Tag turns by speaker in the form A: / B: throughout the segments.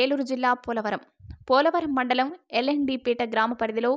A: ఏలూరు జిల్లా పోలవరం. పోలవరం మండలం ఎల్ఎన్డిపేట గ్రామ పరిధిలో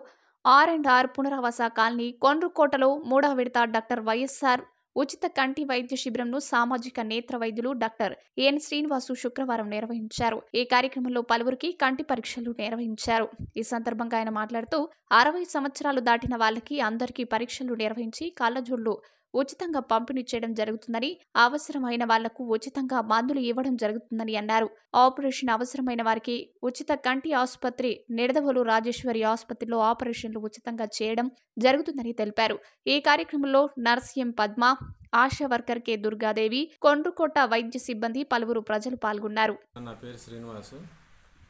A: ఆర్ అండ్ ఆర్ పునరావాస కాలనీ కొండ్రుకోటలో మూడవ విడత డాక్టర్ వైఎస్ఆర్ ఉచిత కంటి వైద్య శిబిరంను సామాజిక నేత్ర వైద్యులు డాక్టర్ ఎన్ శ్రీనివాసు శుక్రవారం నిర్వహించారు. ఈ కార్యక్రమంలో పలువురికి కంటి పరీక్షలు నిర్వహించారు. ఈ సందర్భంగా ఆయన మాట్లాడుతూ అరవై సంవత్సరాలు దాటిన వాళ్ళకి అందరికీ పరీక్షలు నిర్వహించి కళ్ళజోళ్ళు ఉచితంగా పంపిణీ చేయడం జరుగుతుందని అవసరమైన వాళ్ళకు ఉచితంగా మందులు ఇవ్వడం జరుగుతుందని అన్నారు. ఆపరేషన్ అవసరమైన వారికి ఉచిత కంటి ఆసుపత్రి నిడదవోలు రాజేశ్వరి ఆసుపత్రిలో ఆపరేషన్లు ఉచితంగా చేయడం జరుగుతుందని తెలిపారు. ఈ కార్యక్రమంలో నర్సీఎం పద్మ ఆశా వర్కర్ కె దుర్గాదేవి కొండ్రుకోట వైద్య సిబ్బంది పలువురు ప్రజలు పాల్గొన్నారు.
B: నా పేరు శ్రీనివాసు.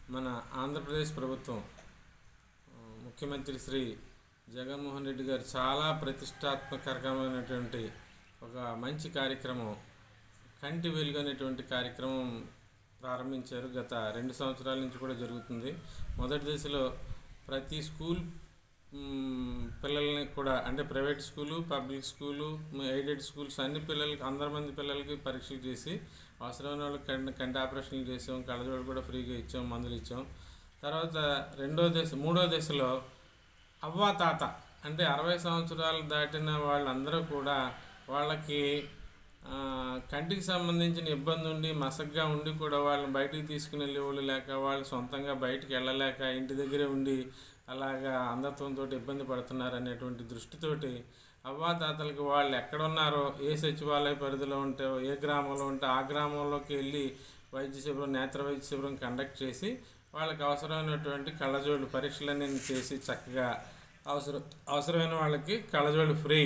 B: మన ఆంధ్రప్రదేశ్ ప్రభుత్వం ముఖ్యమంత్రి శ్రీ జగన్మోహన్ రెడ్డి గారు చాలా ప్రతిష్టాత్మకరమైనటువంటి ఒక మంచి కార్యక్రమం కంటి వెలుగనేటువంటి కార్యక్రమం ప్రారంభించారు. గత రెండు సంవత్సరాల నుంచి కూడా జరుగుతుంది. మొదటి దశలో ప్రతి స్కూల్ పిల్లల్ని కూడా అంటే private school public school aided schools అన్ని పిల్లలకి అందరి మంది పిల్లలకి పరీక్షలు చేసి అవసరమైన వాళ్ళకి కంటి కంటి ఆపరేషన్లు చేసాం కళ్ళజోడు కూడా ఫ్రీగా ఇచ్చాం మందులు ఇచ్చాం. తర్వాత రెండో దశ మూడో దశలో అవ్వాతాత అంటే అరవై సంవత్సరాలు దాటిన వాళ్ళందరూ కూడా వాళ్ళకి కంటికి సంబంధించిన ఇబ్బంది ఉండి మసగ్గా ఉండి కూడా వాళ్ళని బయటికి తీసుకుని వెళ్ళేవాళ్ళు లేక వాళ్ళు సొంతంగా బయటికి వెళ్ళలేక ఇంటి దగ్గరే ఉండి అలాగా అంధత్వంతో ఇబ్బంది పడుతున్నారు అనేటువంటి దృష్టితోటి అవ్వాతాతలకి వాళ్ళు ఎక్కడున్నారో ఏ సచివాలయ పరిధిలో ఉంటే ఏ గ్రామంలో ఉంటే ఆ గ్రామంలోకి వెళ్ళి వైద్య శిబిరం నేత్ర వైద్య శిబిరం కండక్ట్ చేసి వాళ్ళకి అవసరమైనటువంటి కళ్ళజోళ్ళు పరీక్షలన్నీ చేసి చక్కగా అవసరం అవసరమైన వాళ్ళకి కళ్ళజోళ్ళు ఫ్రీ.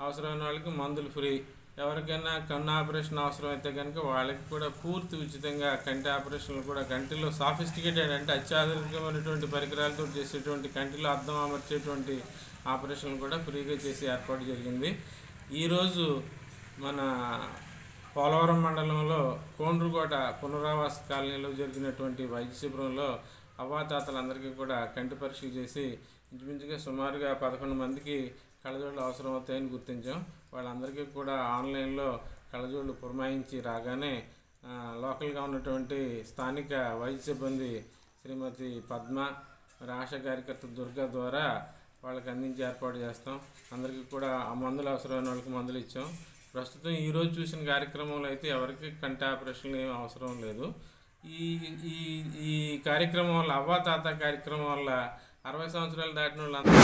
B: అవసరమైన వాళ్ళకి మందులు ఫ్రీ. ఎవరికైనా కన్ను ఆపరేషన్ అవసరమైతే కనుక వాళ్ళకి కూడా పూర్తి ఉచితంగా కంటి ఆపరేషన్లు కూడా కంటిలో సాఫిస్టికేటెడ్ అంటే అత్యాధునికమైనటువంటి పరికరాలతో చేసేటువంటి కంటిలో అద్దం అమర్చేటువంటి ఆపరేషన్లు కూడా ఫ్రీగా చేసి ఏర్పాటు జరిగింది. ఈరోజు మన పోలవరం మండలంలో కోండ్రుకోట పునరావాస కాలనీలో జరిగినటువంటి వైద్య శిబిరంలో అవ్వాతాతలందరికీ కూడా కంటి పరీక్షలు చేసి ఇంచుమించుగా సుమారుగా పదకొండు మందికి కళ్ళజోళ్ళు అవసరం అవుతాయని గుర్తించాం. వాళ్ళందరికీ కూడా ఆన్లైన్లో కళ్ళజోళ్ళు పురమాయించి రాగానే లోకల్గా ఉన్నటువంటి స్థానిక వైద్య సిబ్బంది శ్రీమతి పద్మ మరి ఆశా కార్యకర్త దుర్గా ద్వారా వాళ్ళకి అందించి ఏర్పాటు చేస్తాం. అందరికీ కూడా ఆ మందులు అవసరమైన వాళ్ళకి మందులు ఇచ్చాం. ప్రస్తుతం ఈరోజు చూసిన కార్యక్రమంలో అయితే ఎవరికి కంటి ఆపరేషన్లు ఏం అవసరం లేదు. ఈ ఈ ఈ కార్యక్రమం వల్ల అవ్వాతాత కార్యక్రమం వల్ల అరవై సంవత్సరాలు దాటిన వాళ్ళందరూ